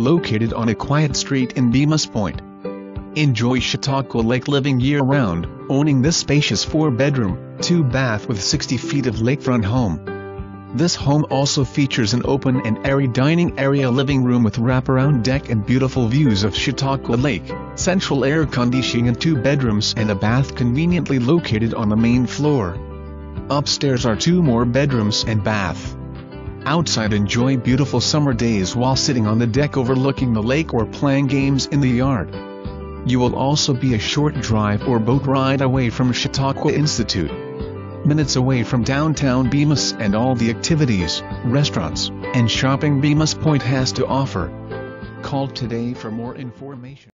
located on a quiet street in Bemus Point. Enjoy Chautauqua Lake living year-round, owning this spacious four-bedroom, two-bath with 60 feet of lakefront home. This home also features an open and airy dining area living room with wraparound deck and beautiful views of Chautauqua Lake, central air conditioning and two bedrooms and a bath conveniently located on the main floor. Upstairs are two more bedrooms and bath. Outside enjoy beautiful summer days while sitting on the deck overlooking the lake or playing games in the yard. You will also be a short drive or boat ride away from Chautauqua Institute. Minutes away from downtown Bemus and all the activities, restaurants, and shopping Bemus Point has to offer. Call today for more information.